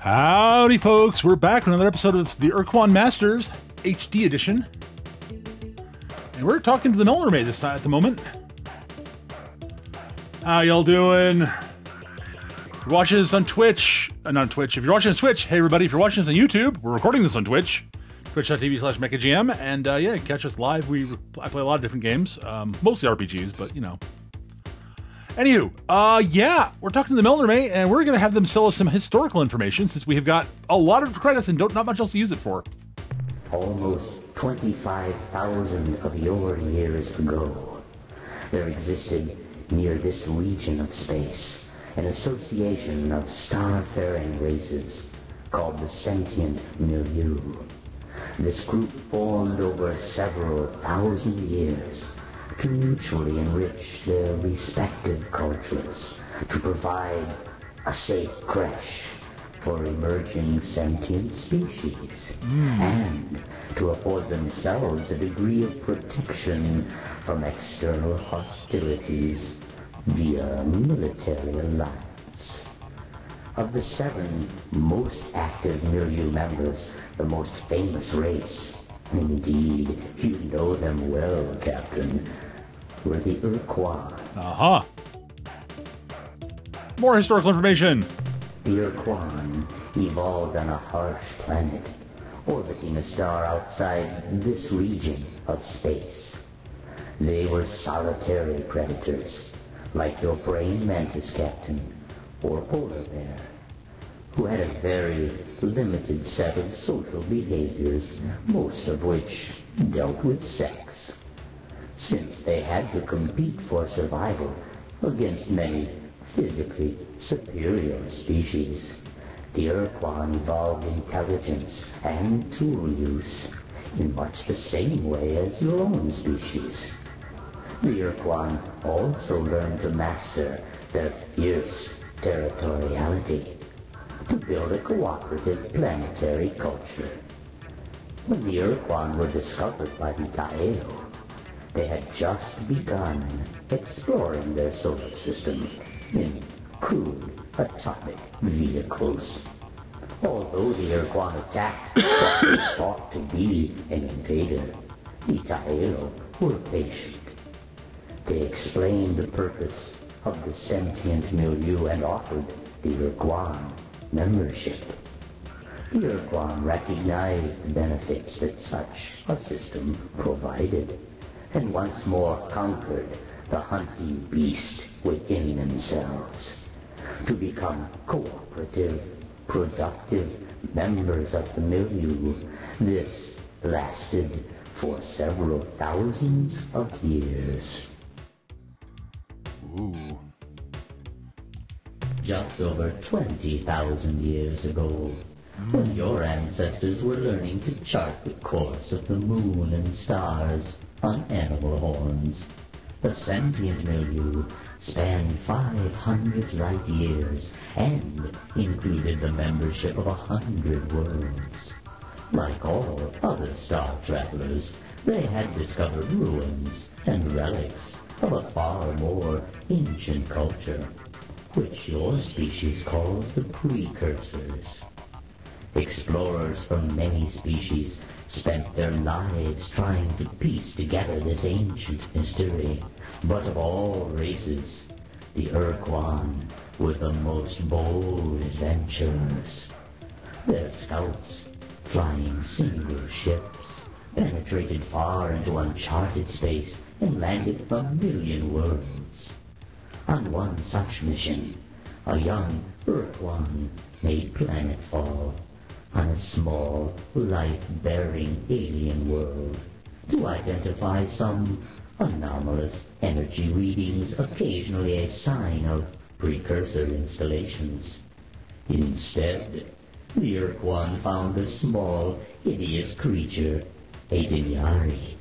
Howdy, folks. We're back with another episode of the Ur-Quan Masters HD Edition. And we're talking to the Maid this at the moment. How y'all doing? If you're watching this on Twitch, uh, not on Twitch, if you're watching on Twitch, hey everybody, if you're watching this on YouTube, we're recording this on Twitch, twitch.tv slash mechagm, and uh, yeah, catch us live. We I play a lot of different games, um, mostly RPGs, but you know. Anywho, uh, yeah, we're talking to the Melnorme, and we're going to have them sell us some historical information since we have got a lot of credits and don't not much else to use it for. Almost 25,000 of your years ago, there existed near this region of space an association of star-faring races called the Sentient Milieu. This group formed over several thousand years to mutually enrich their respective cultures, to provide a safe creche for emerging sentient species, hmm. and to afford themselves a degree of protection from external hostilities via military alliance. Of the seven most active milieu members, the most famous race, indeed, you know them well, Captain, were the Ur-Quan. Uh huh. More historical information. The Ur-Quan evolved on a harsh planet, orbiting a star outside this region of space. They were solitary predators, like your praying mantis captain, or polar bear, who had a very limited set of social behaviors, most of which dealt with sex. Since they had to compete for survival against many physically superior species, the Ur-Quan evolved intelligence and tool use in much the same way as your own species. The Ur-Quan also learned to master their fierce territoriality, to build a cooperative planetary culture. When the Ur-Quan were discovered by the Taalo, they had just begun exploring their solar system in crude atomic vehicles. Although the Ur-Quan attacked what they thought to be an invader, the Taalo were patient. They explained the purpose of the sentient milieu and offered the Ur-Quan membership. The Ur-Quan recognized the benefits that such a system provided, and once more conquered the hunting beast within themselves, to become cooperative, productive members of the milieu. This lasted for several thousands of years. Ooh. just over 20,000 years ago, when your ancestors were learning to chart the course of the moon and stars on animal horns. The sentient milieu spanned 500 light years and included the membership of a hundred worlds. Like all other star travelers, they had discovered ruins and relics of a far more ancient culture, which your species calls the precursors. Explorers from many species spent their lives trying to piece together this ancient mystery, but of all races, the Ur-Quan were the most bold adventurers. Their scouts, flying single ships, penetrated far into uncharted space and landed a million worlds. On one such mission, a young Ur-Quan made planetfall on a small, life-bearing alien world to identify some anomalous energy readings, occasionally a sign of precursor installations. Instead, the Ur-Quan found a small, hideous creature, a Dnyarri.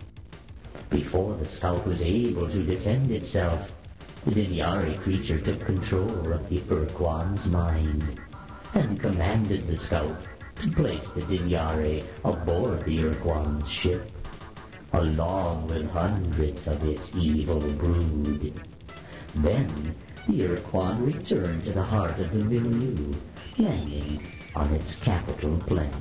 Before the scout was able to defend itself, the Dnyarri creature took control of the Ur-Quan's mind and commanded the scout to place the Dnyarri aboard the Ur-Quan's ship, along with hundreds of its evil brood. Then the Ur-Quan returned to the heart of the milieu, landing on its capital planet.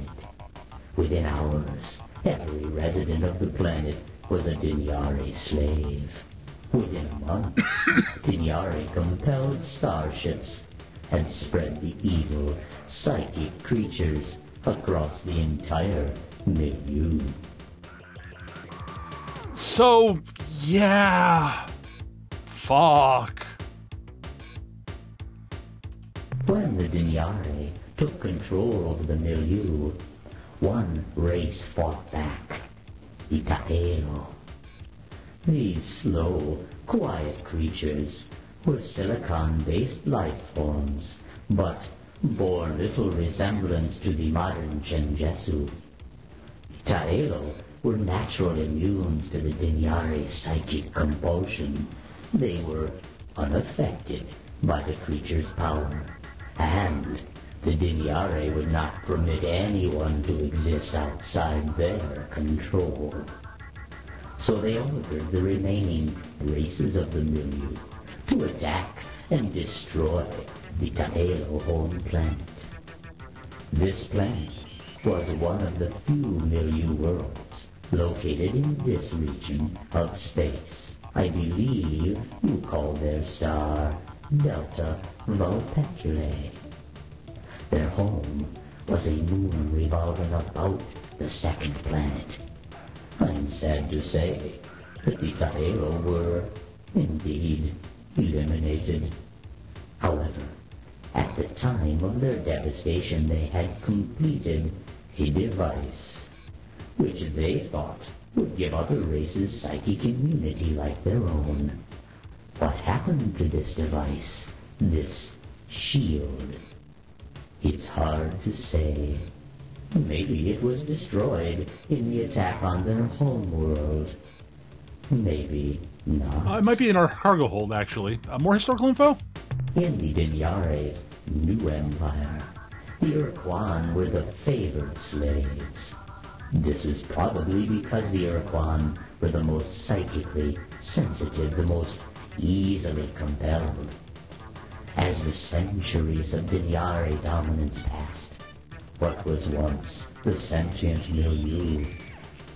Within hours, every resident of the planet was a Dnyarri slave. Within a month, Dnyarri compelled starships and spread the evil, psychic creatures across the entire milieu. So, yeah. Fuck. When the Dnyarri took control over the milieu, one race fought back, the Taalo. These slow, quiet creatures were silicon-based life forms, but bore little resemblance to the modern Chenjesu. Taalo were natural immunes to the Dnyarri psychic compulsion. They were unaffected by the creature's power, and the Dnyarri would not permit anyone to exist outside their control. So they ordered the remaining races of the milieu to attack and destroy the Taalo home planet. This planet was one of the few milieu worlds located in this region of space. I believe you call their star Delta Vulpeculae. Their home was a moon revolving about the second planet. I'm sad to say that the Taalo were, indeed, eliminated. However, at the time of their devastation they had completed a device which they thought would give other races psychic immunity like their own. What happened to this device, this shield? It's hard to say. Maybe it was destroyed in the attack on their homeworld. Maybe not. Uh, it might be in our cargo hold, actually. Uh, more historical info? In the Dnyarri's new empire, the Ur-Quan were the favored slaves. This is probably because the Ur-Quan were the most psychically sensitive, the most easily compelled. As the centuries of Dnyarri dominance passed, what was once the sentient milieu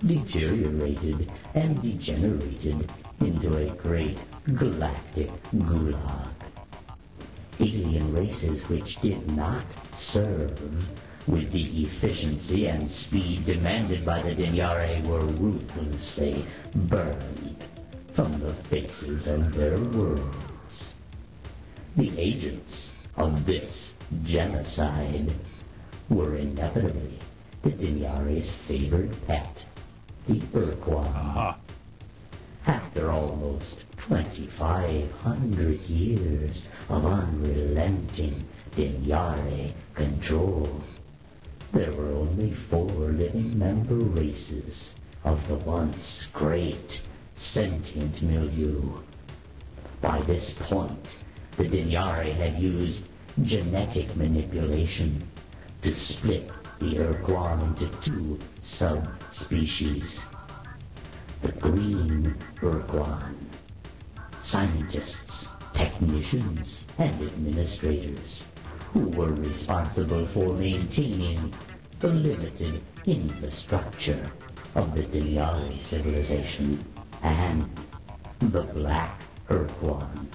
deteriorated and degenerated into a great galactic gulag. Alien races which did not serve with the efficiency and speed demanded by the Dnyarri were ruthlessly burned from the faces of their worlds. The agents of this genocide were inevitably the Dnyarri's favored pet, the Ur-Quan. Uh-huh. After almost 2,500 years of unrelenting Dnyarri control, there were only four living member races of the once great sentient milieu. By this point, the Dnyarri had used genetic manipulation to split the Ur-Quan into two subspecies. The green Ur-Quan. Scientists, technicians, and administrators who were responsible for maintaining the limited infrastructure of the Dnyarri civilization, and the Black Ur-Quan,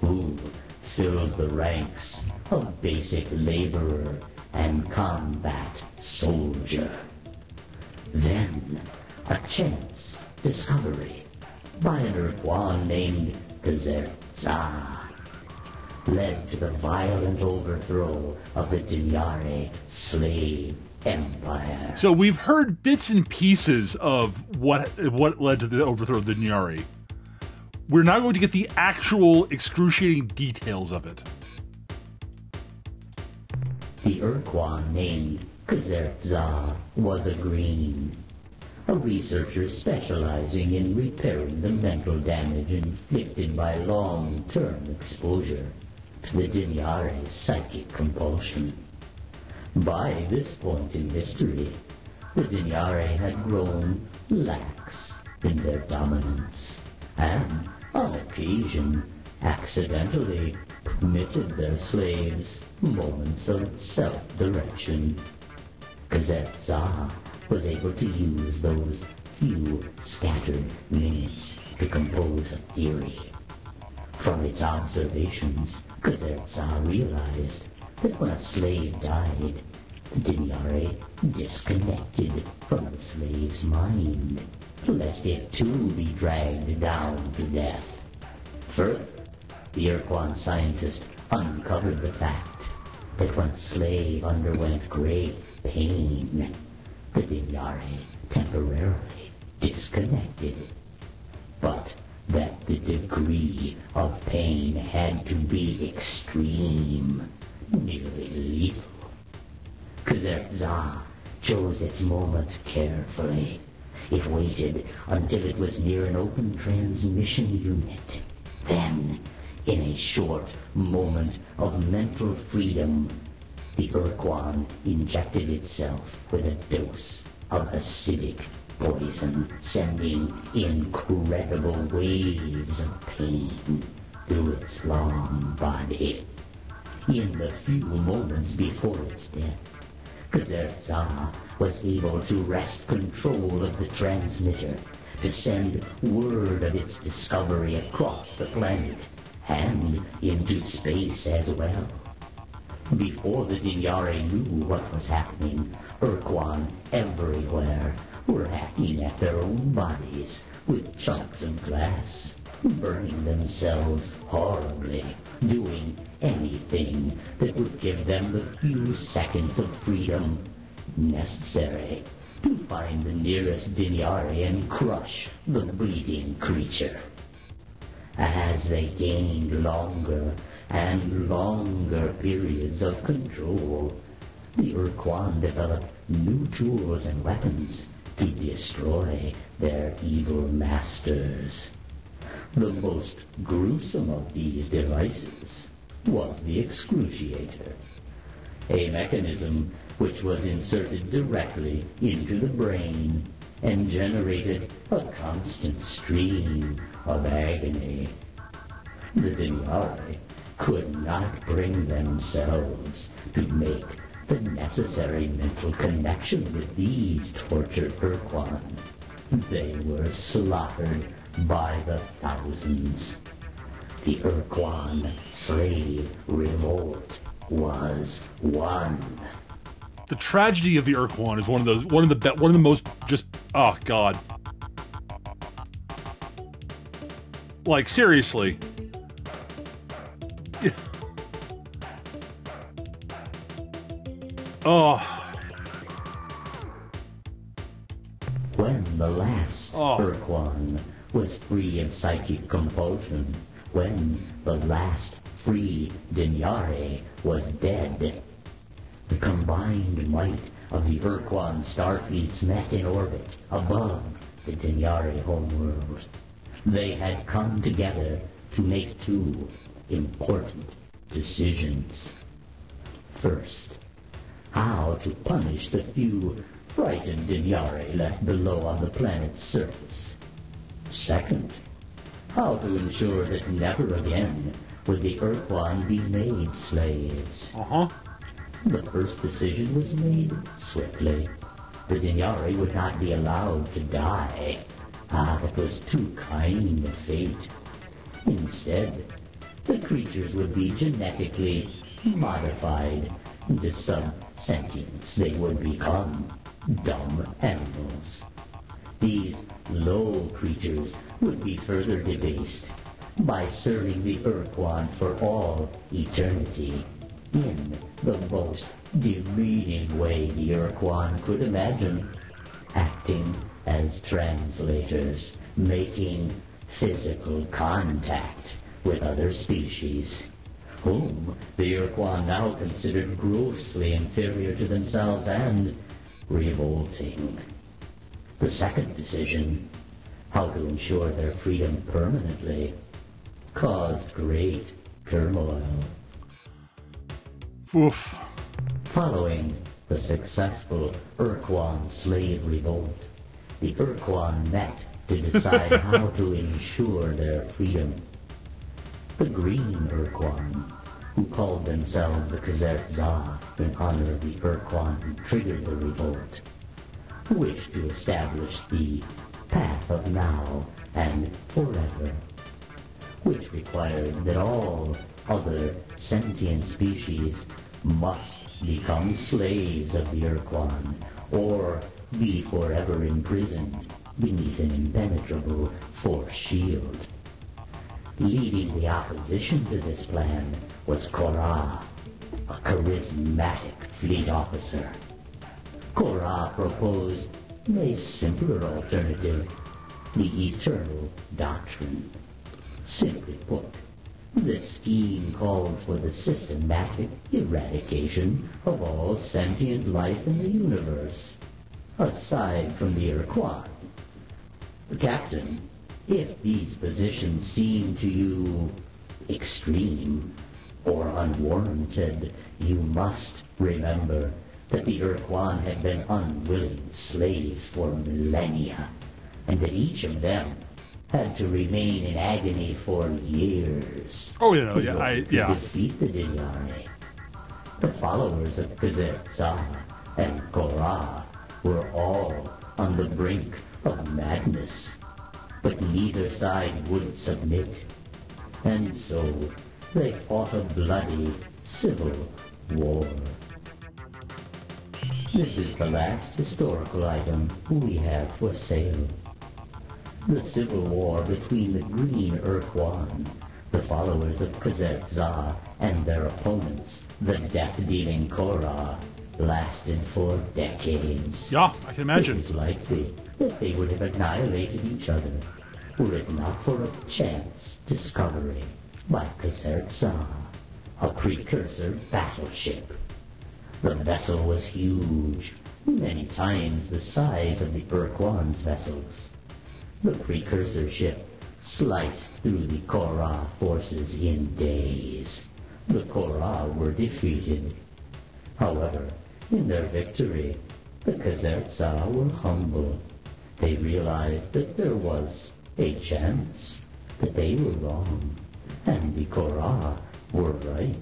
who filled the ranks of basic laborer and combat soldier. Then, a chance discovery by an Ur-Quan named Kzer-Za led to the violent overthrow of the Dnyarri slave empire. So we've heard bits and pieces of what what led to the overthrow of the Nyari. We're now going to get the actual excruciating details of it. The Ur-Quan named Kzer-Za was a green, a researcher specializing in repairing the mental damage inflicted by long-term exposure to the Dnyarri's psychic compulsion. By this point in history, the Dnyarri had grown lax in their dominance, and on occasion accidentally permitted their slaves moments of self-direction. Kazet Za was able to use those few scattered minutes to compose a theory. From its observations, Kazet realized that when a slave died, the Dnyarri disconnected from the slave's mind, lest it too be dragged down to death. Further, the Ur-Quan scientist uncovered the fact that when a slave underwent great pain, the Dnyarri temporarily disconnected. But that the degree of pain had to be extreme, nearly lethal. Za chose its moment carefully. It waited until it was near an open transmission unit. Then, in a short moment of mental freedom, the Ur-Quan injected itself with a dose of acidic poison, sending incredible waves of pain through its long body. In the few moments before its death, Kazet was able to wrest control of the transmitter to send word of its discovery across the planet and into space as well. Before the Dnyarri knew what was happening, Ur-Quan everywhere were hacking at their own bodies with chunks of glass, burning themselves horribly, doing anything that would give them the few seconds of freedom necessary to find the nearest Dnyarri and crush the bleeding creature. As they gained longer and longer periods of control, the Ur-Quan developed new tools and weapons to destroy their evil masters. The most gruesome of these devices was the excruciator, a mechanism which was inserted directly into the brain and generated a constant stream of agony. The Dnyarri could not bring themselves to make the necessary mental connection with these tortured Ur-Quan. They were slaughtered by the thousands. The Ur-Quan slave revolt was won. The tragedy of the Ur-Quan is one of those one of the be- one of the most just oh god. Like seriously. Oh, When the last Oh. Ur-Quan was free of psychic compulsion, when the last free Dnyarri was dead, the combined might of the Ur-Quan starfleets met in orbit above the Dnyarri homeworld. They had come together to make two important decisions. First, how to punish the few frightened Dnyarri left below on the planet's surface. Second, how to ensure that never again would the Ur-Quan be made slaves. uh-huh. The first decision was made swiftly. The Dnyarri would not be allowed to die. Ah, that was too kind a fate. Instead, the creatures would be genetically modified into sub-sentience. They would become dumb animals. These low creatures would be further debased by serving the Ur-Quan for all eternity in the most demeaning way the Ur-Quan could imagine, acting as translators, making physical contact with other species, whom the Ur-Quan now considered grossly inferior to themselves and revolting. The second decision, how to ensure their freedom permanently, caused great turmoil. Oof. Following the successful Ur-Quan slave revolt, the Ur-Quan met to decide how to ensure their freedom. The Green Ur-Quan, who called themselves the Kzer-Za in honor of the Ur-Quan who triggered the revolt, wished to establish the Path of Now and Forever, which required that all other sentient species must become slaves of the Ur-Quan or be forever imprisoned beneath an impenetrable force shield. Leading the opposition to this plan was Kohr-Ah, a charismatic fleet officer. Kohr-Ah proposed a simpler alternative, the Eternal Doctrine. Simply put, the scheme called for the systematic eradication of all sentient life in the universe, aside from the Ur-Quan. The Captain, if these positions seem to you extreme or unwarranted, you must remember that the Ur-Quan had been unwilling slaves for millennia, and that each of them had to remain in agony for years. Oh, you know, yeah, I, to yeah. defeat the Dnyarri. The followers of Kazet and Kohr-Ah were all on the brink of madness, but neither side would submit, and so they fought a bloody civil war. This is the last historical item we have for sale. The civil war between the Green Ur-Quan, the followers of Kzer-Za, and their opponents, the death-dealing Kohr-Ah, lasted for decades. Yeah, I can imagine. It is likely that they would have annihilated each other were it not for a chance discovery by Kzer-Za, a precursor battleship. The vessel was huge, many times the size of the Ur-Quan's vessels. The precursor ship sliced through the Kohr-Ah forces in days. The Kohr-Ah were defeated. However, in their victory, the Kzer-Za were humble. They realized that there was a chance that they were wrong, and the Kohr-Ah were right.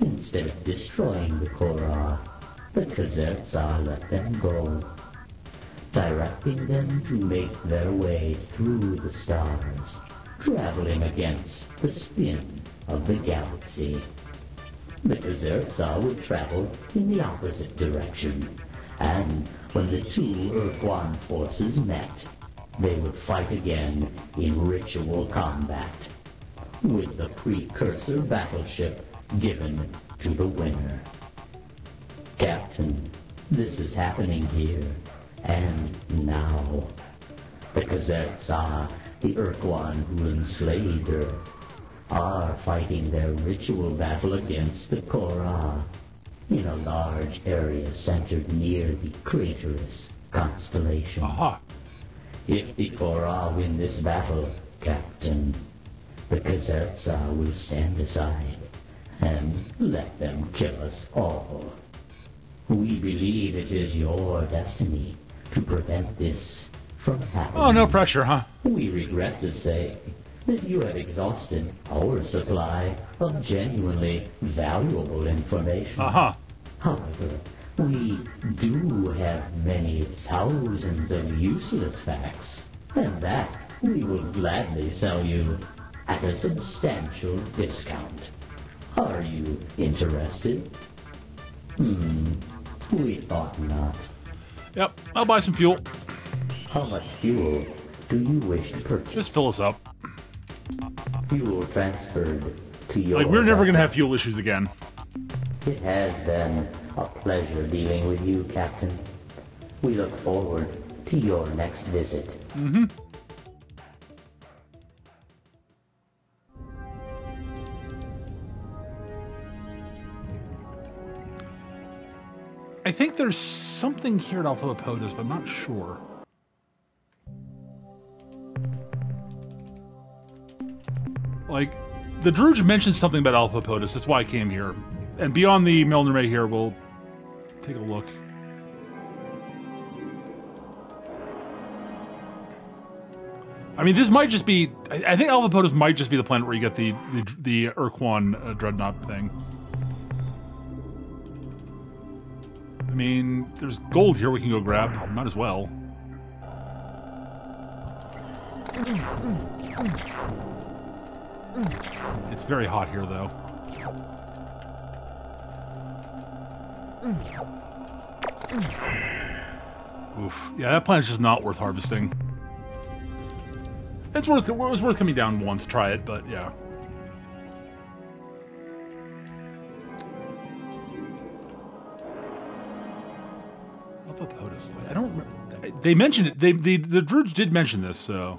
Instead of destroying the Kohr-Ah, the Kzer-Za let them go, directing them to make their way through the stars, traveling against the spin of the galaxy. The Kzer-Za would travel in the opposite direction, and when the two Ur-Quan forces met, they would fight again in ritual combat, with the precursor battleship given to the winner. Captain, this is happening here and now. The Kzer-Za, the Ur-Quan who enslaved her, are fighting their ritual battle against the Kohr-Ah in a large area centered near the Crateris constellation. Aha. If the Kohr-Ah win this battle, Captain, the Kzer-Za uh, will stand aside and let them kill us all. We believe it is your destiny to prevent this from happening. Oh, no pressure, huh? We regret to say that you have exhausted our supply of genuinely valuable information. Aha. However, we do have many thousands of useless facts, and that we will gladly sell you at a substantial discount. Are you interested? Hmm, we thought not. Yep, I'll buy some fuel. How much fuel do you wish to purchase? Just fill us up. fuel transferred to your Like, we're never gonna have fuel issues again. It has been a pleasure dealing with you, Captain. We look forward to your next visit. Mm-hmm. I think there's something here at Alpha Apodis, but I'm not sure. Like, the Druuge mentioned something about Alpha Apodis, that's why I came here. And beyond the Melnorme here, we'll take a look. I mean, this might just be. I, think Alpha Apodis might just be the planet where you get the the, the Ur-Quan uh, dreadnought thing. I mean, there's gold here we can go grab. Might as well. It's very hot here, though. Oof. Yeah, that planet's just not worth harvesting. It's worth it was worth coming down once, try it, but yeah. I don't. They mentioned it. They the the Druids did mention this, so.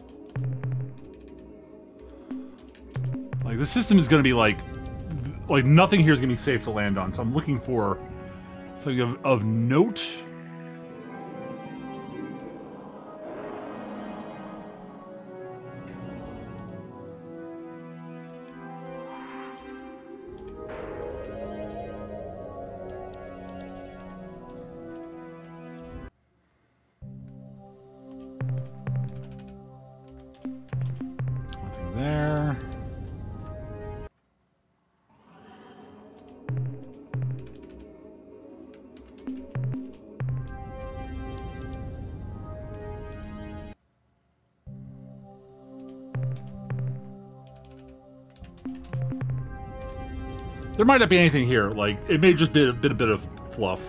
Like the system is going to be like, like nothing here is going to be safe to land on. So I'm looking for something of, of note. There might not be anything here. Like it may just be a bit, a bit of fluff.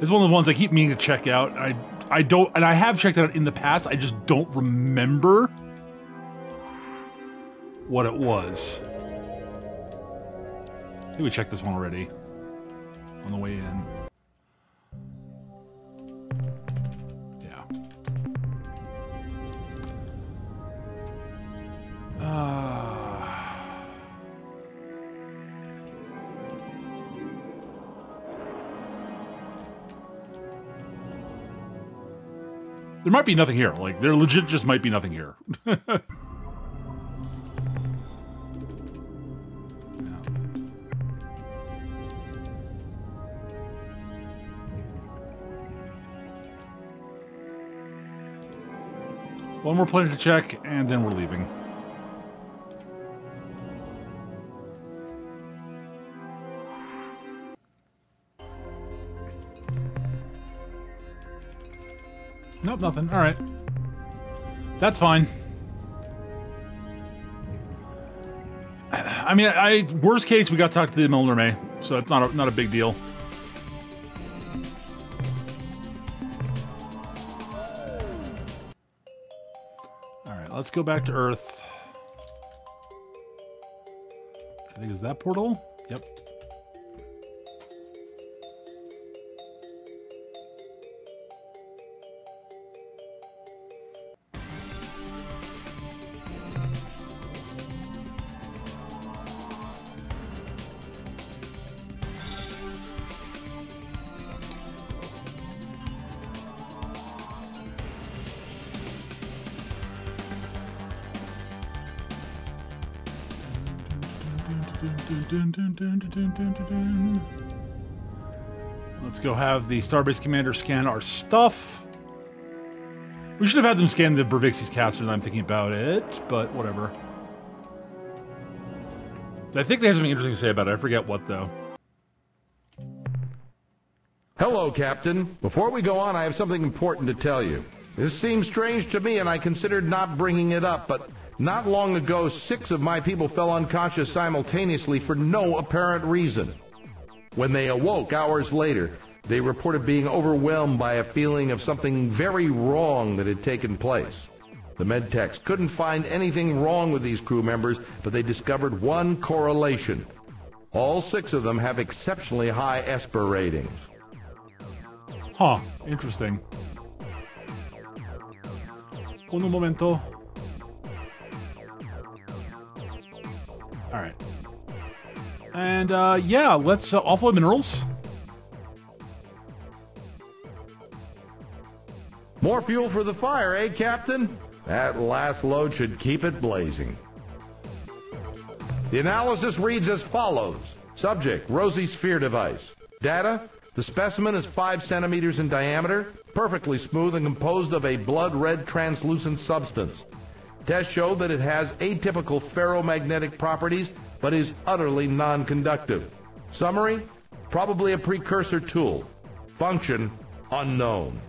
It's one of the ones I keep meaning to check out. I I don't, and I have checked it out in the past. I just don't remember what it was. I think we checked this one already on the way in. There might be nothing here. Like, there legit just might be nothing here. One more planet to check, and then we're leaving. Nope, nothing. All right. That's fine. I mean, I worst case we got to talk to the Melnorme, so it's not a, not a big deal. All right, let's go back to Earth. I think is that portal. Yep. Let's go have the Starbase Commander scan our stuff. We should have had them scan the Brevixie's caster than I'm thinking about it, but whatever. I think they have something interesting to say about it. I forget what, though. Hello, Captain. Before we go on, I have something important to tell you. This seems strange to me, and I considered not bringing it up, but not long ago, six of my people fell unconscious simultaneously for no apparent reason. When they awoke hours later, they reported being overwhelmed by a feeling of something very wrong that had taken place. The medtechs couldn't find anything wrong with these crew members, but they discovered one correlation. All six of them have exceptionally high Esper ratings. Huh. Interesting. Un momento. All right. And uh, yeah, let's uh, offload minerals. More fuel for the fire, eh, Captain? That last load should keep it blazing. The analysis reads as follows. Subject, Rosie sphere device. Data, the specimen is 5 centimeters in diameter, perfectly smooth and composed of a blood red translucent substance. Tests show that it has atypical ferromagnetic properties, but is utterly non-conductive. Summary, probably a precursor tool. Function, unknown.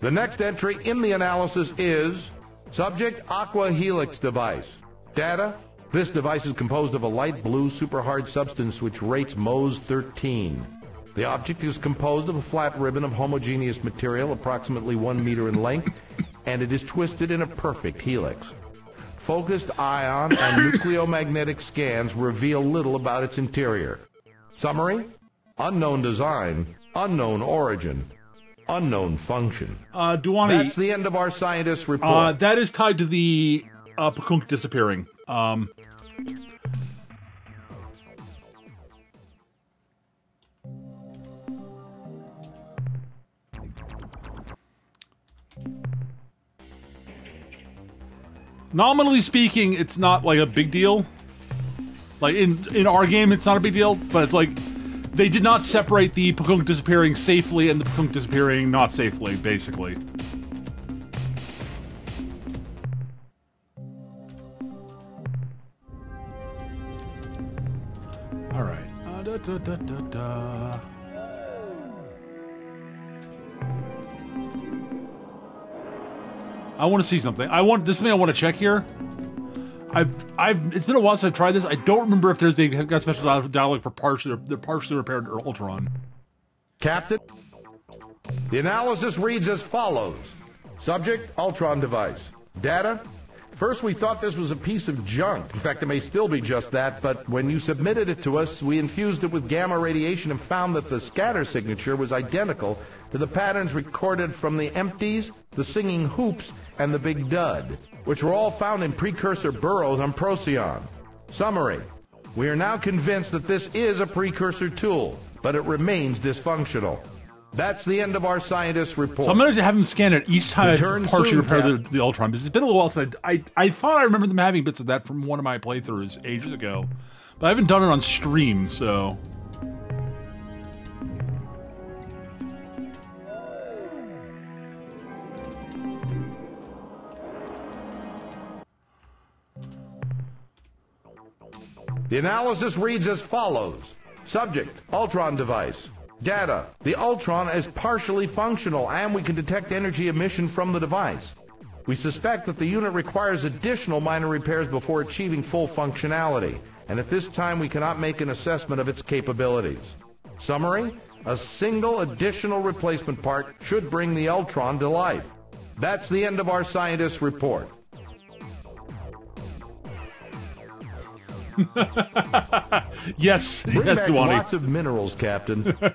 The next entry in the analysis is subject aqua helix device. Data, this device is composed of a light blue super hard substance which rates Mohs 13. The object is composed of a flat ribbon of homogeneous material approximately one meter in length, and it is twisted in a perfect helix. Focused ion and nucleomagnetic scans reveal little about its interior. Summary? Unknown design, unknown origin, unknown function. Uh, Duwani, That's the end of our scientist report. uh, that is tied to the uh, Pkunk disappearing. Um, nominally speaking, it's not like a big deal. Like in in our game, it's not a big deal, but it's like they did not separate the Pkunk disappearing safely and the Pkunk disappearing not safely, basically. All right. Uh, da, da, da, I want to see something. I want this is something I want to check here. I've I've it's been a while since I've tried this. I don't remember if there's a got special dialogue for partially the partially repaired or Ultron. Captain, the analysis reads as follows. Subject, Ultron device. Data, first we thought this was a piece of junk. In fact, it may still be just that, but when you submitted it to us, we infused it with gamma radiation and found that the scatter signature was identical to the patterns recorded from the empties, the singing hoops, and the big dud, which were all found in precursor burrows on Procyon. Summary. We are now convinced that this is a precursor tool, but it remains dysfunctional. That's the end of our scientist report. So I'm gonna have him scan it each time Return I partially repair the, the Ultron because it's been a little while since I, I I thought I remember them having bits of that from one of my playthroughs ages ago, but I haven't done it on stream. So The analysis reads as follows. Subject, Ultron device. Data, the Ultron is partially functional and we can detect energy emission from the device. We suspect that the unit requires additional minor repairs before achieving full functionality, and at this time we cannot make an assessment of its capabilities. Summary, a single additional replacement part should bring the Ultron to life. That's the end of our scientist report. yes, Bring yes, back Duwani. lots of minerals, Captain.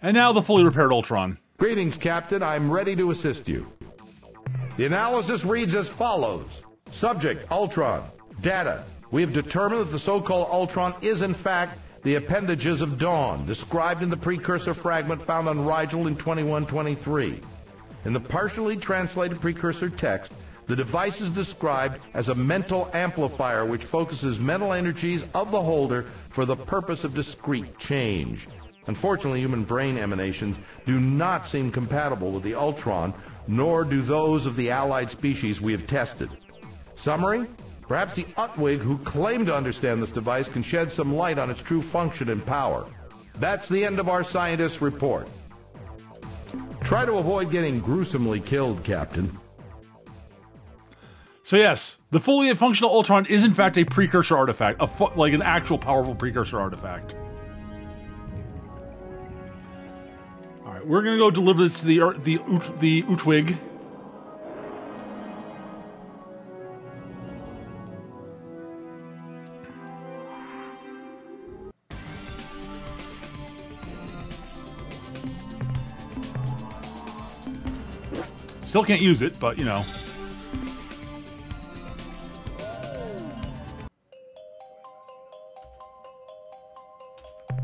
And now the fully repaired Ultron. Greetings, Captain. I'm ready to assist you. The analysis reads as follows. Subject, Ultron. Data. We have determined that the so-called Ultron is in fact the appendages of Dawn, described in the precursor fragment found on Rigel in 2123. In the partially translated precursor text, the device is described as a mental amplifier which focuses mental energies of the holder for the purpose of discrete change. Unfortunately, human brain emanations do not seem compatible with the Ultron, nor do those of the allied species we have tested. Summary? Perhaps the Utwig who claim to understand this device can shed some light on its true function and power. That's the end of our scientist's report. Try to avoid getting gruesomely killed, Captain. So yes, the fully functional Ultron is in fact a precursor artifact, a like an actual powerful precursor artifact. All right, we're gonna go deliver this to the the the Utwig. Still can't use it, but you know.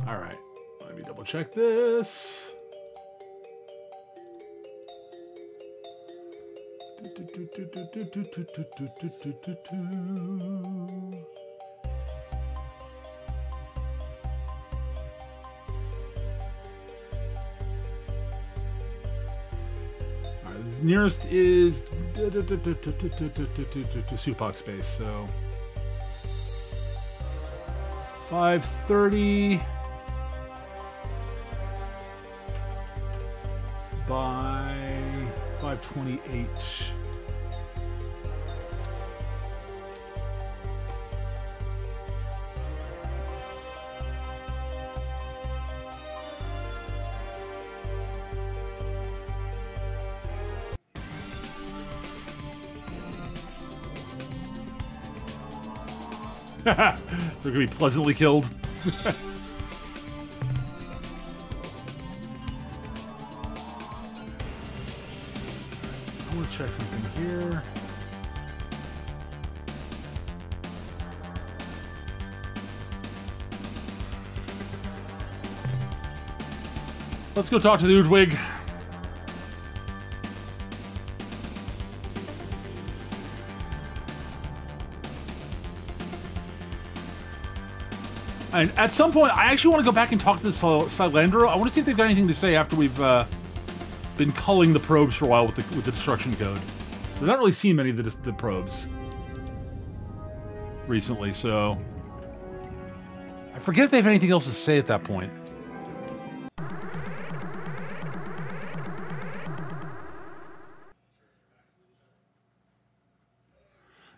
All right, let me double check this. Nearest is Supox space, so 530 by 528. Gonna be pleasantly killed. I want to check something here. Let's go talk to the Utwig. And at some point, I actually want to go back and talk to the Slylandro. I want to see if they've got anything to say after we've uh, been culling the probes for a while with the, with the destruction code. We've not really seen many of the, the probes recently, so I forget if they have anything else to say at that point.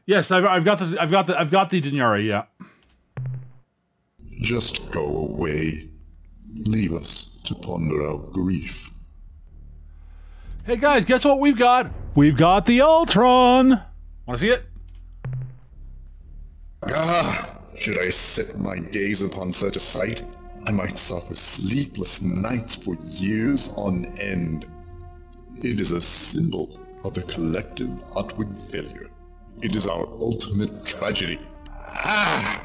Yes, I've, I've got the I've got the I've got the Dnyarri, yeah. Just go away. Leave us to ponder our grief. Hey guys, guess what we've got? We've got the Ultron! Wanna see it? Ah! Should I set my gaze upon such a sight, I might suffer sleepless nights for years on end. It is a symbol of the collective Utwig failure. It is our ultimate tragedy. Ah!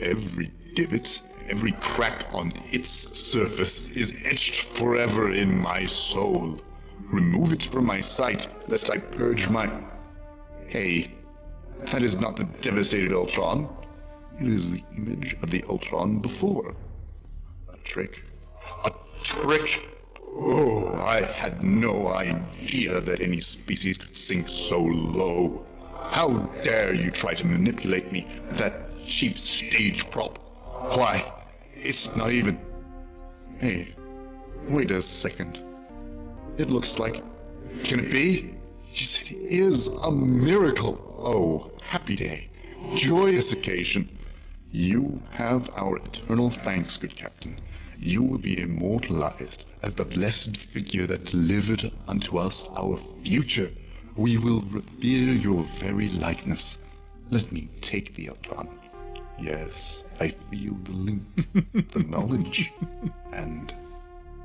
Every divot, every crack on its surface is etched forever in my soul. Remove it from my sight, lest I purge my... Hey, that is not the devastated Ultron. It is the image of the Ultron before. A trick. A trick! Oh, I had no idea that any species could sink so low. How dare you try to manipulate me with that cheap stage prop? Why, it's not even... Hey, wait a second. It looks like... Can it be? Yes, it is a miracle. Oh, happy day. Joyous occasion. You have our eternal thanks, good captain. You will be immortalized as the blessed figure that delivered unto us our future. We will revere your very likeness. Let me take the Ultron. Yes, I feel the link, the knowledge, and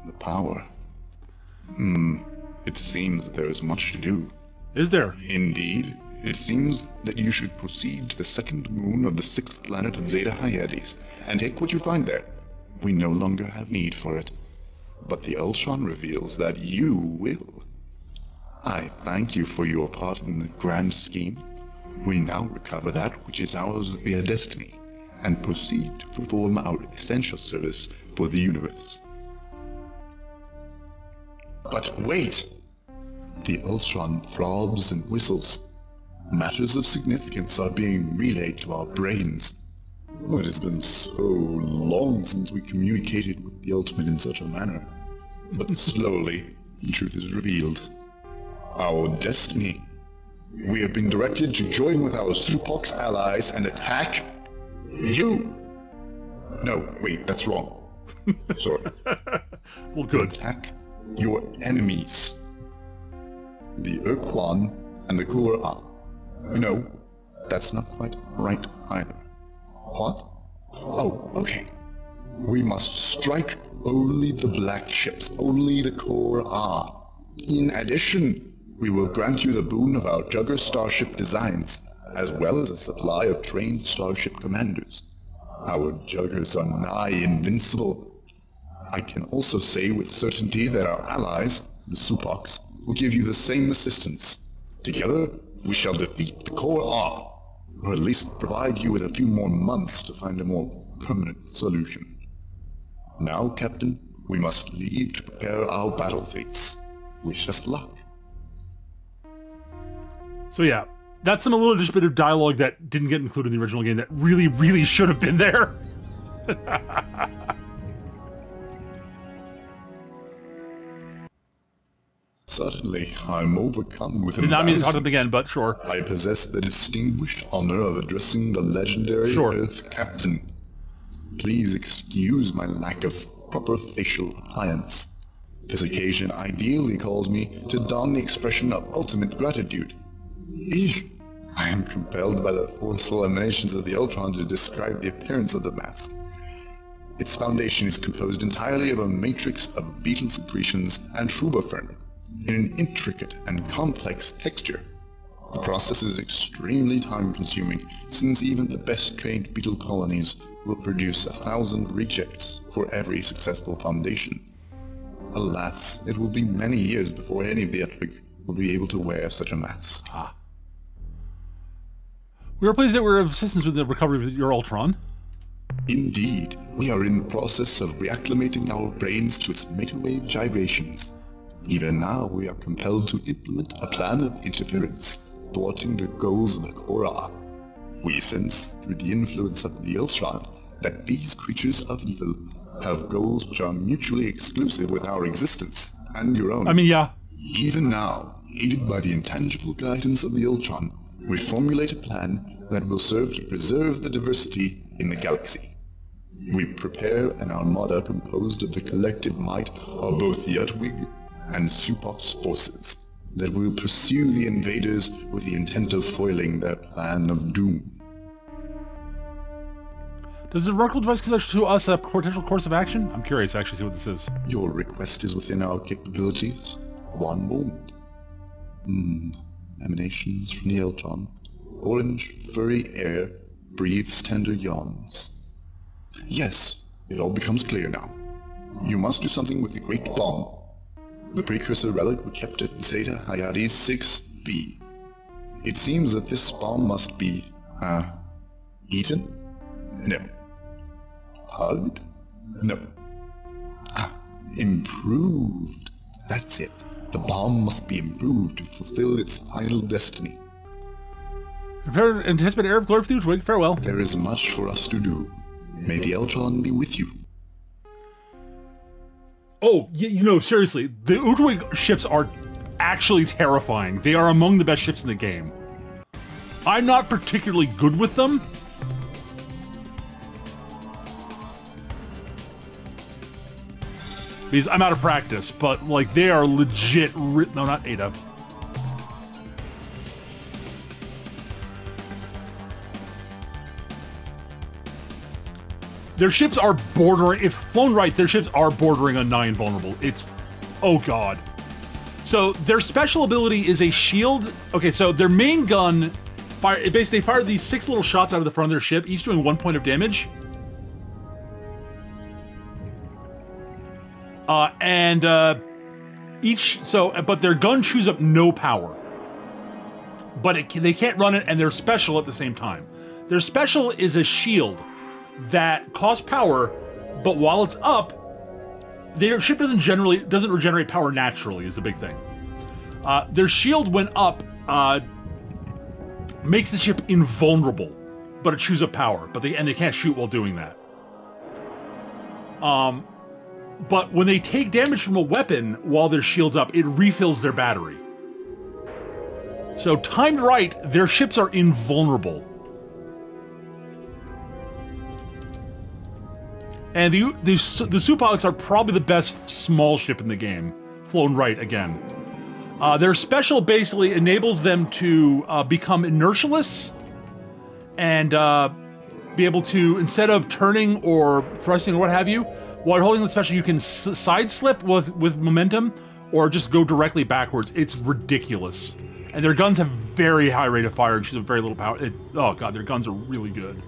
the power. Hmm, it seems that there is much to do. Is there? Indeed. It seems that you should proceed to the second moon of the sixth planet of Zeta Hyades, and take what you find there. We no longer have need for it. But the Ultron reveals that you will. I thank you for your part in the grand scheme. We now recover that which is ours via destiny, and proceed to perform our essential service for the universe. But wait! The Ultron throbs and whistles. Matters of significance are being relayed to our brains. It has been so long since we communicated with the Ultimate in such a manner. But slowly, the truth is revealed. Our destiny. We have been directed to join with our Supox allies and attack you. No, wait, that's wrong. Sorry. Well, good. Attack your enemies. The Ur-Quan and the Kohr-Ah. No, that's not quite right either. What? Oh, okay. We must strike only the black ships, only the Kohr-Ah. In addition, we will grant you the boon of our Jugger starship designs, as well as a supply of trained starship commanders. Our Juggers are nigh invincible. I can also say with certainty that our allies, the Supox, will give you the same assistance. Together, we shall defeat the Kohr-Ah, or at least provide you with a few more months to find a more permanent solution. Now, Captain, we must leave to prepare our battle fates. Wish us luck. So yeah, that's some a little bit of dialogue that didn't get included in the original game that really, really should have been there. Certainly, I'm overcome with Did not mean to talk to them again, but sure. I possess the distinguished honor of addressing the legendary Sure. Earth Captain. Please excuse my lack of proper facial appliance. This occasion ideally calls me to don the expression of ultimate gratitude. Eesh. I am compelled by the forceful emanations of the Ultron to describe the appearance of the mask. Its foundation is composed entirely of a matrix of beetle secretions and trubofern in an intricate and complex texture. The process is extremely time-consuming, since even the best-trained beetle colonies will produce a thousand rejects for every successful foundation. Alas, it will be many years before any of the Epic will be able to wear such a mask. Ah. We are pleased that we're of assistance with the recovery of your Ultron. Indeed, we are in the process of reacclimating our brains to its metawave gyrations. Even now, we are compelled to implement a plan of interference, thwarting the goals of the Kohr-Ah. We sense, through the influence of the Ultron, that these creatures of evil have goals which are mutually exclusive with our existence and your own. I mean, yeah, Even now, aided by the intangible guidance of the Ultron, we formulate a plan that will serve to preserve the diversity in the galaxy. We prepare an armada composed of the collective might of both Utwig and Supox forces that will pursue the invaders with the intent of foiling their plan of doom. does the Oracle device give to us a potential course of action? I'm curious to actually see what this is. Your request is within our capabilities. One moment. Hmm. Emanations from the Ultron. Orange, furry air breathes tender yawns. Yes, it all becomes clear now. You must do something with the Great Bomb. The precursor relic we kept at Zeta Hyades 6b. It seems that this bomb must be, uh, eaten? No. Hugged? No. Ah, Improved. That's it. The bomb must be improved to fulfill its final destiny. Prepare anticipate air of glory for the Farewell. There is much for us to do. May the Ultron be with you. Oh, you know, seriously, the Utwig ships are actually terrifying. They are among the best ships in the game. I'm not particularly good with them. Because I'm out of practice, but like they are legit. Ri- no, not Ada. Their ships are bordering, if flown right, their ships are bordering on nine vulnerable. It's, oh god. So their special ability is a shield. Okay, so their main gun, fire, it basically they fire these six little shots out of the front of their ship, each doing one point of damage. Uh, and uh, each, so, but their gun chews up no power. But it, they can't run it, and they're special at the same time. Their special is a shield that costs power, but while it's up, their ship doesn't generally doesn't regenerate power naturally. Is the big thing. Uh, their shield, went up, uh, makes the ship invulnerable, but it chews up power. But they and they can't shoot while doing that. Um, but when they take damage from a weapon while their shield's up, it refills their battery. So timed right, their ships are invulnerable. And the the the are probably the best small ship in the game, flown right again. Uh, their special basically enables them to uh, become inertialess and uh, be able to instead of turning or thrusting or what have you, while holding the special, you can side slip with with momentum or just go directly backwards. It's ridiculous. And their guns have very high rate of fire and shoot very little power. It, oh god, their guns are really good.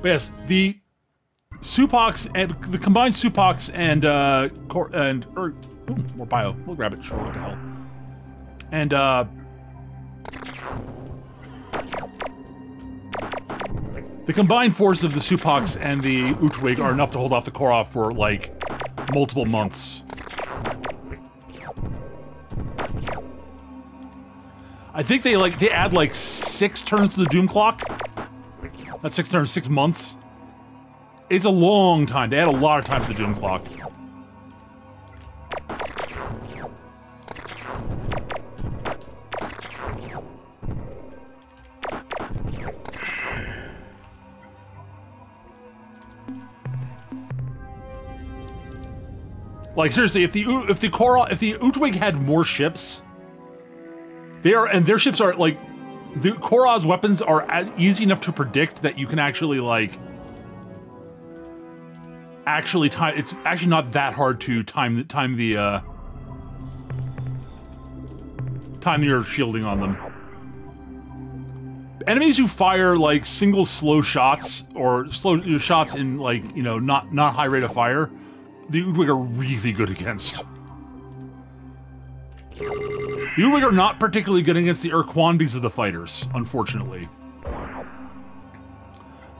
But yes, the Supox and the combined Supox and uh and or ooh, more bio. We'll grab it. Sure, what the hell. And uh the combined force of the Supox and the Utwig are enough to hold off the Kohr-Ah for like multiple months. I think they like they add like six turns to the Doom Clock. Not six turns, six months. It's a long time. They add a lot of time to the Doom Clock. Like seriously, if the if the Kohr-Ah if the Utwig had more ships, they are and their ships are like the Kohr-Ah's weapons are easy enough to predict that you can actually like actually time. It's actually not that hard to time the time the uh, time your shielding on them. Enemies who fire like single slow shots or slow shots in like you know not not high rate of fire, the Utwig are really good against. The Utwig are not particularly good against the Ur-Quan of the fighters, unfortunately.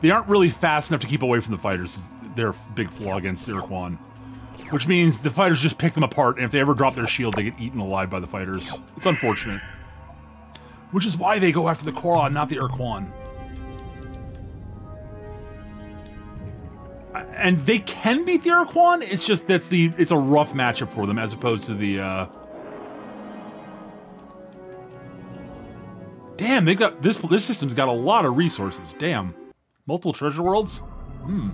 They aren't really fast enough to keep away from the fighters. Their big flaw against the Ur-Quan. Which means the fighters just pick them apart, and if they ever drop their shield, they get eaten alive by the fighters. It's unfortunate. Which is why they go after the Kohr-Ah and not the Ur-Quan. And they can beat the Ur-Quan, it's just that's the it's a rough matchup for them as opposed to the uh Damn, they've got this this system's got a lot of resources. Damn. Multiple treasure worlds? Hmm.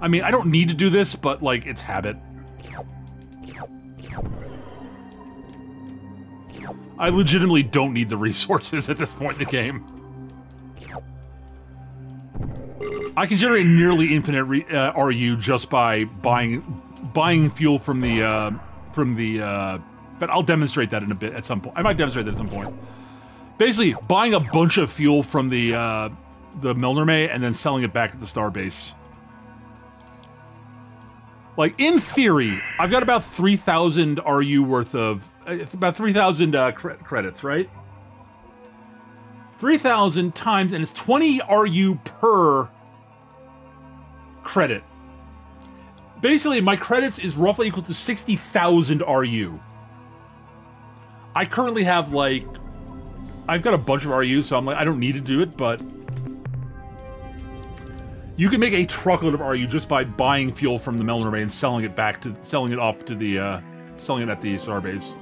I mean, I don't need to do this, but like it's habit. I legitimately don't need the resources at this point in the game. I can generate nearly infinite re- uh, RU just by buying buying fuel from the uh, from the. Uh, but I'll demonstrate that in a bit at some point. I might demonstrate that at some point. Basically, buying a bunch of fuel from the uh, the Melnorme and then selling it back at the starbase. Like in theory, I've got about three thousand RU worth of uh, about three thousand uh, cre- credits, right? Three thousand times, and it's twenty RU per credit. Basically, my credits is roughly equal to 60,000 RU. I currently have like I've got a bunch of RU, so I'm like I don't need to do it, but you can make a truckload of RU just by buying fuel from the Melnorme and selling it back to selling it off to the uh selling it at the starbase.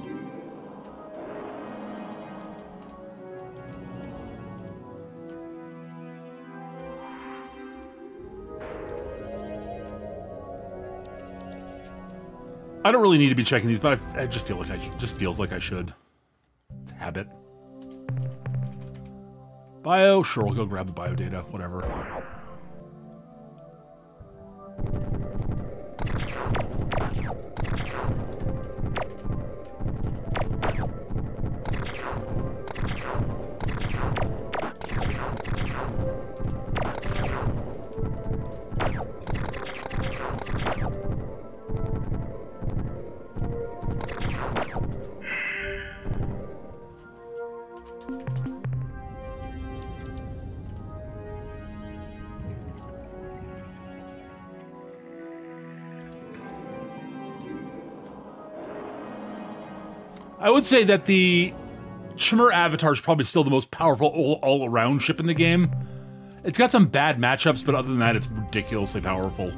I don't really need to be checking these, but I, I just feel like I just feels like I should. It's habit. Bio, sure, we'll go grab the bio data, whatever. I would say that the Chmmr Avatar is probably still the most powerful all, all around ship in the game. It's got some bad matchups, but other than that, it's ridiculously powerful.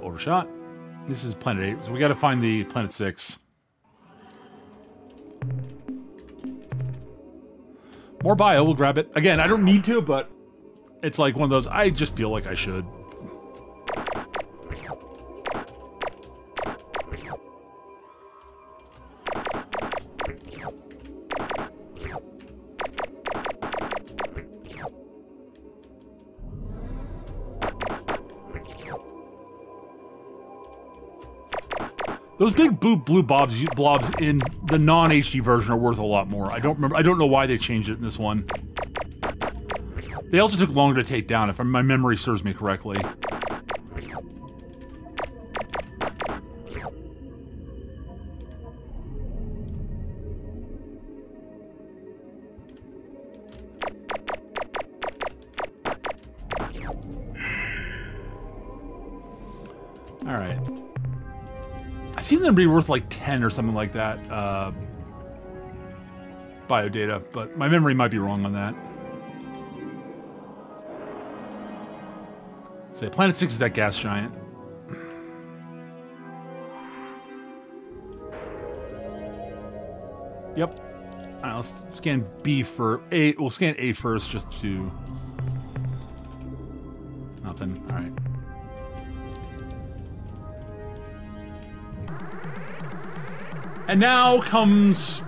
Overshot. This is Planet 8, so we gotta find the Planet 6. More bio, we'll grab it. Again, I don't need to, but it's like one of those, I just feel like I should. Those big blue blue blobs blobs in the non HD version are worth a lot more. I don't remember. I don't know why they changed it in this one. They also took longer to take down, if my memory serves me correctly. Them be worth like 10 or something like that, uh, biodata, but my memory might be wrong on that. So yeah, Planet 6 is that gas giant. Yep. Alright, let's scan B for A. We'll scan A first just to... Nothing. Alright. And now comes...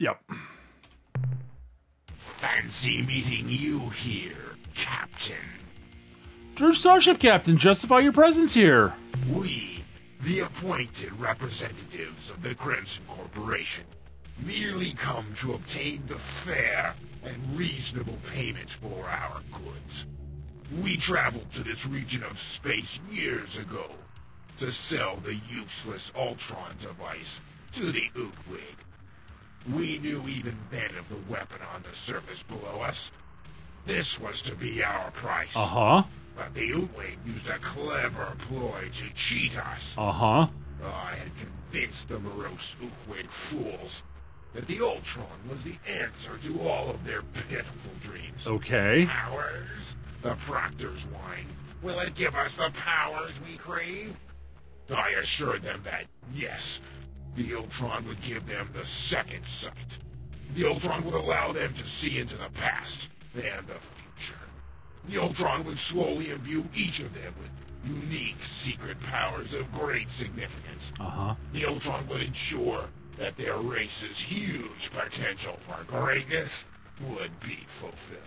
Yep. Fancy meeting you here, Captain. Dear Starship Captain, justify your presence here. We, the appointed representatives of the Crimson Corporation, merely come to obtain the fair and reasonable payment for our goods. We traveled to this region of space years ago to sell the useless Ultron device to the Utwig. We knew even then of the weapon on the surface below us. This was to be our price. Uh-huh. But the Utwig used a clever ploy to cheat us. Uh-huh. I had convinced the morose Utwig fools that the Ultron was the answer to all of their pitiful dreams. Okay. Powers? The Proctor's wine. Will it give us the powers we crave? I assured them that, yes, the Ultron would give them the second sight. The Ultron would allow them to see into the past and the future. The Ultron would slowly imbue each of them with unique secret powers of great significance. Uh-huh. The Ultron would ensure that their race's huge potential for greatness would be fulfilled.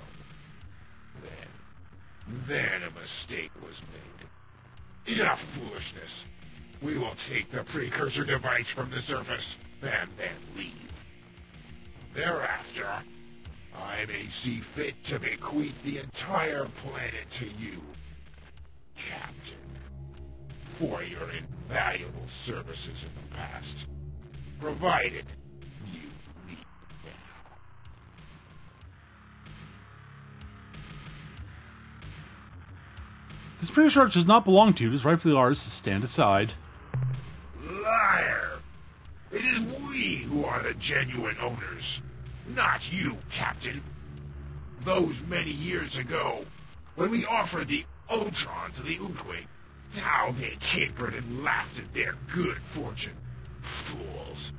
Then, then a mistake was made. Enough foolishness. We will take the precursor device from the surface and then leave. Thereafter, I may see fit to bequeath the entire planet to you, Captain, for your invaluable services in the past, provided you leave now. This precursor does not belong to you. It is rightfully ours. To stand aside. Liar! It is we who are the genuine owners, not you, Captain. Those many years ago, when we offered the Ultron to the Utwig, how they capered and laughed at their good fortune. Fools.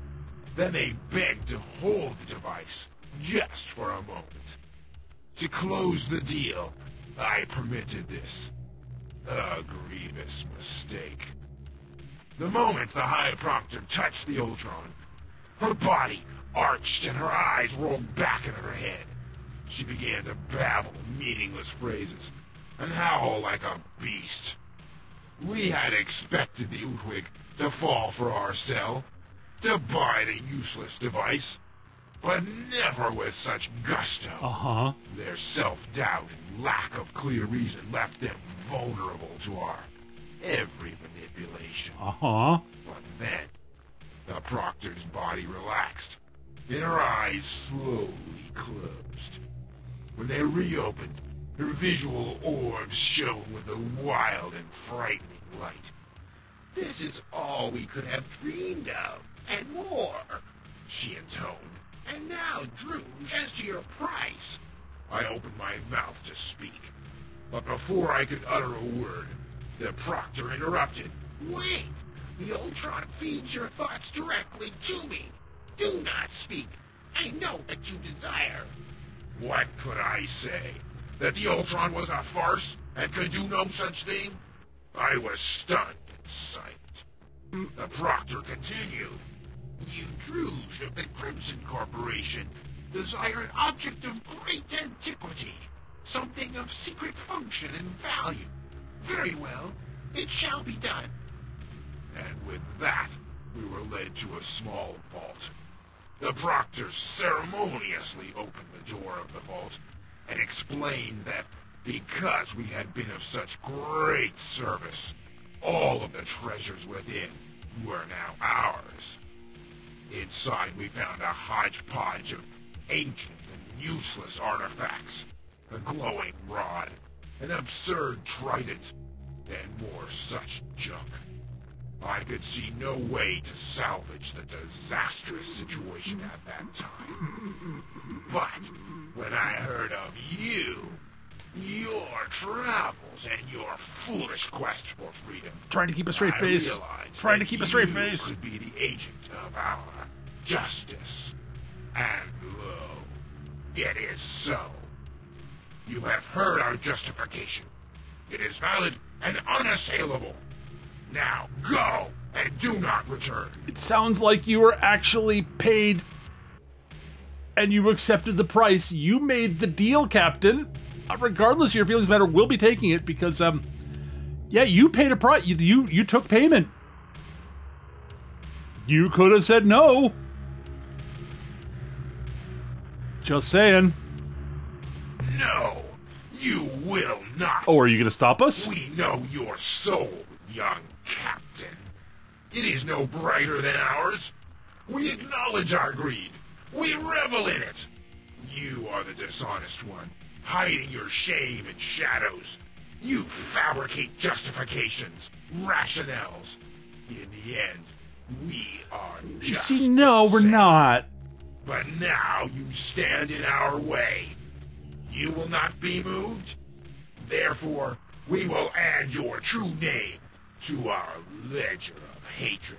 Then they begged to hold the device, just for a moment. To close the deal, I permitted this. A grievous mistake. The moment the High Proctor touched the Ultron, her body arched and her eyes rolled back in her head. She began to babble meaningless phrases and howl like a beast. We had expected the Utwig to fall for our cell, to buy the useless device, but never with such gusto. Uh-huh. Their self-doubt and lack of clear reason left them vulnerable to our every manipulation. Uh-huh. But then, the Proctor's body relaxed, and her eyes slowly closed. When they reopened, her visual orbs shone with a wild and frightening light. This is all we could have dreamed of, and more, she intoned. And now, Druuge, as to your price. I opened my mouth to speak, but before I could utter a word, the Proctor interrupted. Wait! The Ultron feeds your thoughts directly to me. Do not speak. I know what you desire. What could I say? That the Ultron was a farce and could do no such thing? I was stunned and silent. The Proctor continued. You Druuge of the Crimson Corporation desire an object of great antiquity, something of secret function and value. Very well, it shall be done. And with that, we were led to a small vault. The proctors ceremoniously opened the door of the vault and explained that because we had been of such great service, all of the treasures within were now ours. Inside we found a hodgepodge of ancient and useless artifacts, a glowing rod, an absurd trident, and more such junk. I could see no way to salvage the disastrous situation at that time. But when I heard of you, your travels, and your foolish quest for freedom, Trying to keep a straight I face. Trying to keep a straight you face. Could be the agent of our justice. And lo, it is so. You have heard our justification. It is valid and unassailable. Now go and do not return. It sounds like you were actually paid and you accepted the price. You made the deal, Captain. Uh, Regardless of your feelings matter, we'll be taking it because um yeah, you paid a price. You, you you took payment. You could have said no. Just saying. No, you will not. Oh, are you gonna stop us? We know your soul, young captain. It is no brighter than ours. We acknowledge our greed. We revel in it. You are the dishonest one, hiding your shame in shadows. You fabricate justifications, rationales. In the end, we are You see, no, we're not. But now you stand in our way. You will not be moved. Therefore, we will add your true name to our ledger of hatred.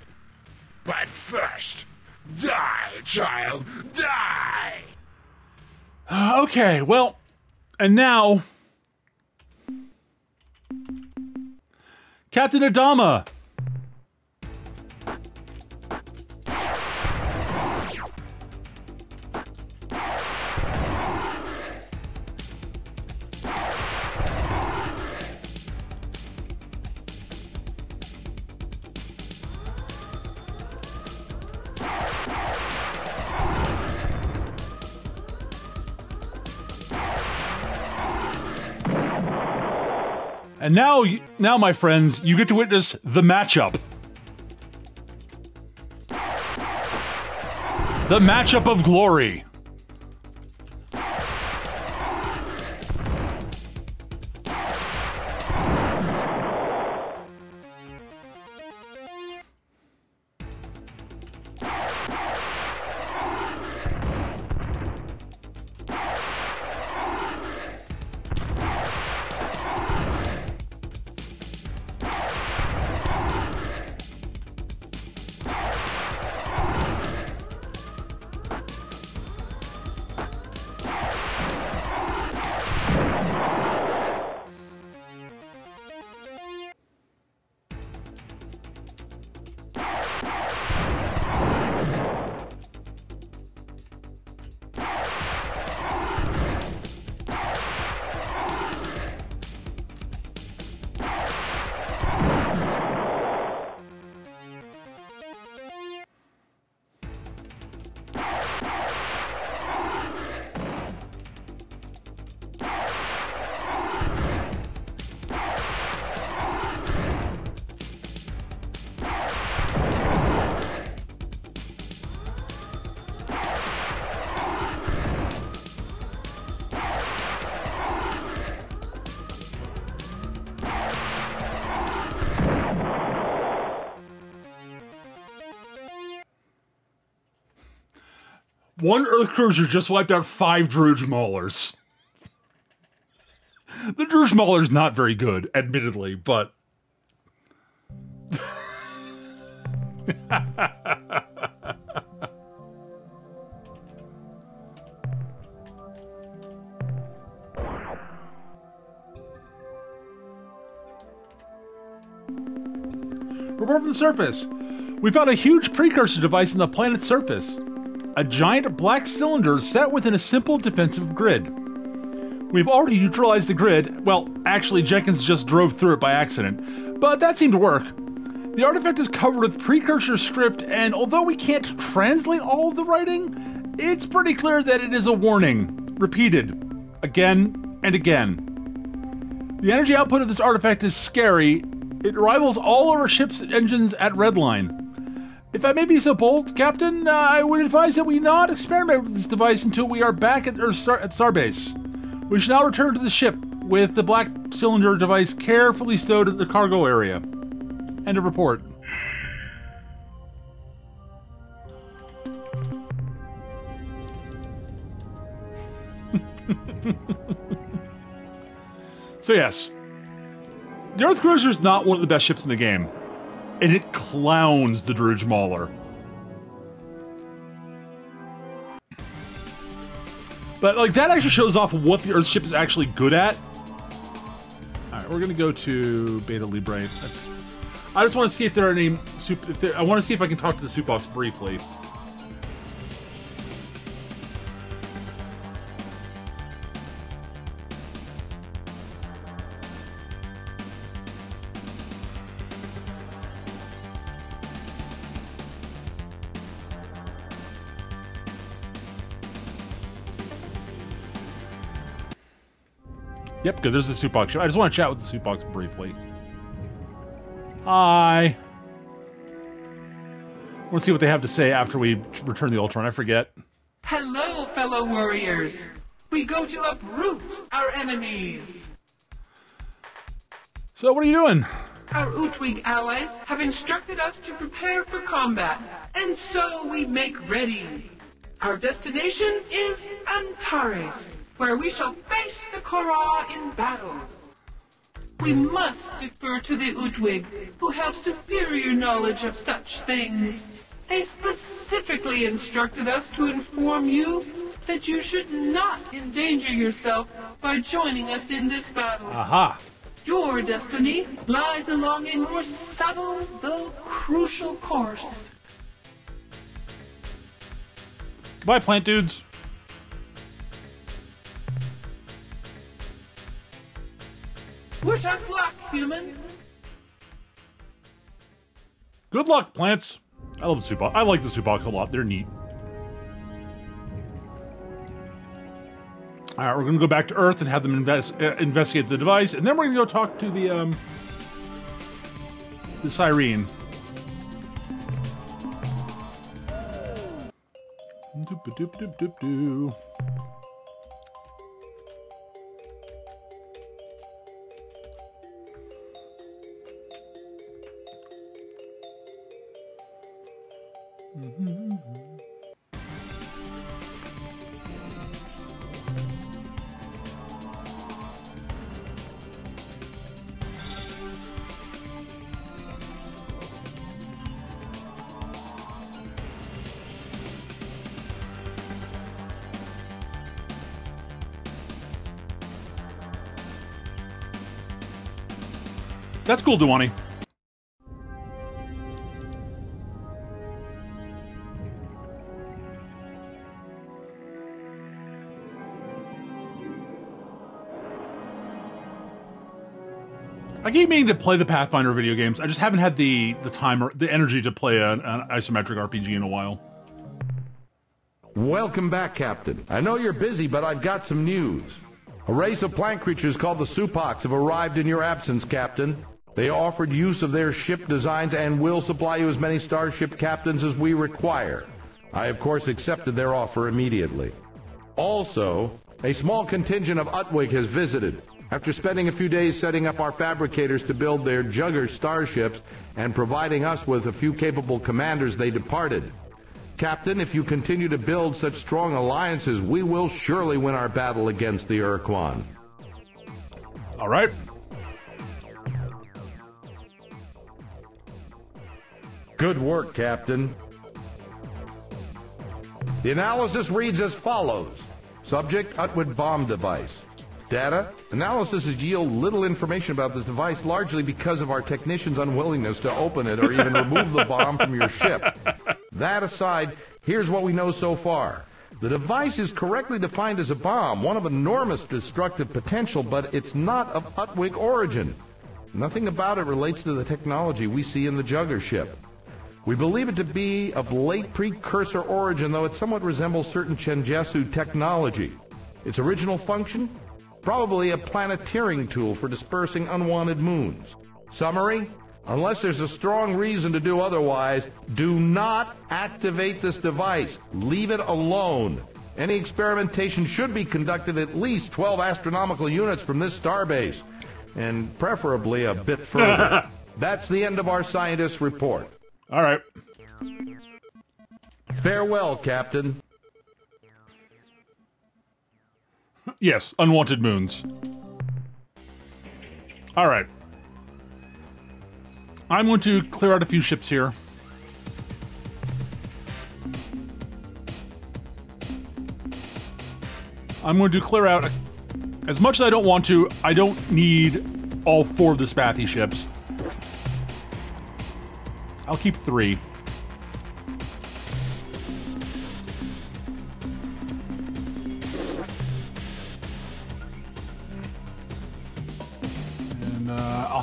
But first, die, child, die! Uh, okay, well, and now Captain Adama. And now, now, my friends, you get to witness the matchup. The matchup of glory. One Earth cruiser just wiped out five Druuge Maulers. The Druuge Mauler's not very good, admittedly, but. Report from the surface. We found a huge precursor device on the planet's surface. A giant black cylinder set within a simple defensive grid. We've already neutralized the grid. Well, actually, Jenkins just drove through it by accident, but that seemed to work. The artifact is covered with precursor script, and although we can't translate all of the writing, it's pretty clear that it is a warning, repeated again and again. The energy output of this artifact is scary. It rivals all of our ship's engines at Redline. If I may be so bold, Captain, uh, I would advise that we not experiment with this device until we are back at, Earth Star- at Starbase. We should now return to the ship with the black cylinder device carefully stowed at the cargo area. End of report. so yes, the Earth Cruiser is not one of the best ships in the game, and it clowns the Druuge Mauler. But like that actually shows off what the Earth ship is actually good at. All right, we're gonna go to Beta Librae. That's. I just want to see if there are any soup. There, I want to see if I can talk to the Supox briefly. Yep, good. There's the Supox. I just want to chat with the Supox briefly. Hi. Want to see what they have to say after we return the Ultron. I forget. Hello, fellow warriors. We go to uproot our enemies. So, what are you doing? Our Utwig allies have instructed us to prepare for combat, and so we make ready. Our destination is Antares, where we shall face the Kohr-Ah in battle. We must defer to the Utwig, who have superior knowledge of such things. They specifically instructed us to inform you that you should not endanger yourself by joining us in this battle. Aha. Your destiny lies along a more subtle though crucial course. Goodbye, plant dudes. Wish us luck, human. Good luck, plants. I love the Supox. I like the Supox a lot. They're neat. All right, we're going to go back to Earth and have them invest, uh, investigate the device, and then we're going to go talk to the um, the Syreen. Doop doop doop doop doo. That's cool, Duwani. I keep meaning to play the Pathfinder video games. I just haven't had the the time or the energy to play an, an isometric RPG in a while. Welcome back, Captain. I know you're busy, but I've got some news. A race of plant creatures called the Supox have arrived in your absence, Captain. They offered use of their ship designs and will supply you as many starship captains as we require. I, of course, accepted their offer immediately. Also, a small contingent of Utwig has visited. After spending a few days setting up our fabricators to build their Jugger starships and providing us with a few capable commanders, they departed. Captain, if you continue to build such strong alliances, we will surely win our battle against the Urquan. All right. Good work, Captain. The analysis reads as follows. Subject, Utwig bomb device. Data, analysis has yield little information about this device largely because of our technicians' unwillingness to open it or even remove the bomb from your ship. That aside, here's what we know so far. The device is correctly defined as a bomb, one of enormous destructive potential, but it's not of Utwig origin. Nothing about it relates to the technology we see in the Jugger ship. We believe it to be of late precursor origin, though it somewhat resembles certain Chenjesu technology. Its original function? Probably a planeteering tool for dispersing unwanted moons. Summary? Unless there's a strong reason to do otherwise, do not activate this device. Leave it alone. Any experimentation should be conducted at least 12 astronomical units from this starbase, and preferably a bit further. That's the end of our scientist's report. All right. Farewell, Captain. Yes, unwanted moons. All right. I'm going to clear out a few ships here. I'm going to clear out as much as I don't want to. I don't need all four of the Spathi ships. I'll keep three.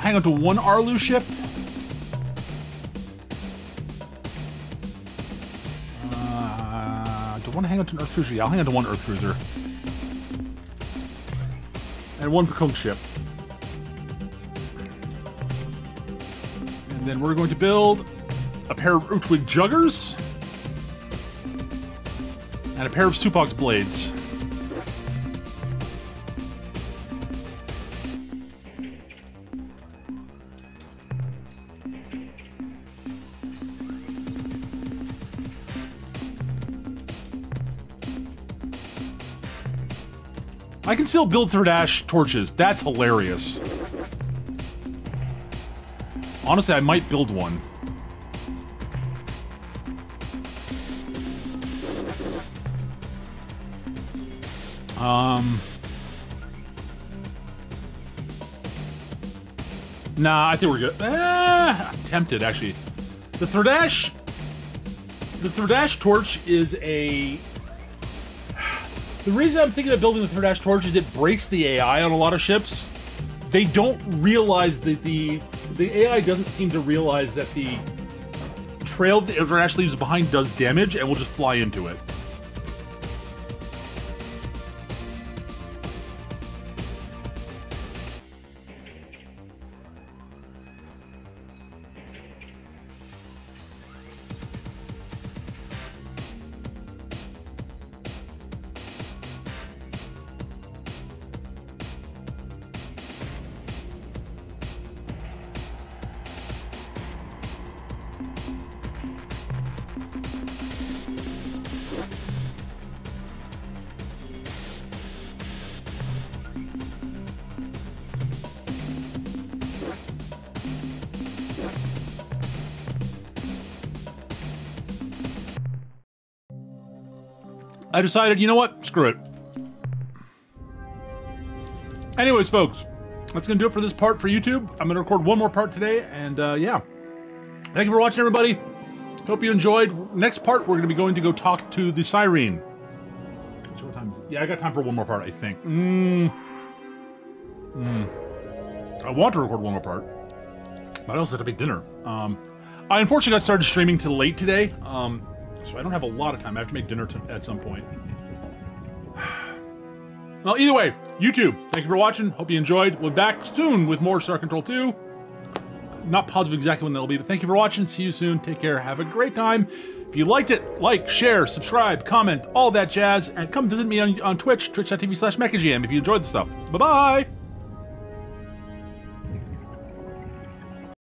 Hang on to one Arilou ship. Uh, do I want to hang on to an Earth Cruiser? Yeah, I'll hang on to one Earth Cruiser. And one Pkunk ship. And then we're going to build a pair of Utwig Juggers and a pair of Supox Blades. Can still build Thraddash torches. That's hilarious. Honestly, I might build one. Um. Nah, I think we're good. Ah, I'm tempted, actually. The Thraddash... The Thraddash torch is a... The reason I'm thinking of building the Thraddash torch is it breaks the AI on a lot of ships. They don't realize that the... The AI doesn't seem to realize that the trail the Thraddash leaves behind does damage and will just fly into it. I decided, you know what? Screw it. Anyways, folks, that's going to do it for this part for YouTube. I'm going to record one more part today, and uh, yeah. Thank you for watching, everybody. Hope you enjoyed. Next part, we're going to be going to go talk to the Syreen. Yeah, I got time for one more part, I think. Mm. Mm. I want to record one more part, but I also have to make dinner. Um, I unfortunately got started streaming too late today. Um, so I don't have a lot of time. I have to make dinner at some point. well, either way, YouTube, thank you for watching. Hope you enjoyed. We'll be back soon with more Star Control 2. Not positive exactly when that'll be, but thank you for watching. See you soon. Take care. Have a great time. If you liked it, like, share, subscribe, comment, all that jazz, and come visit me on, on Twitch, twitch.tv slash MechaGM if you enjoyed the stuff. Bye-bye!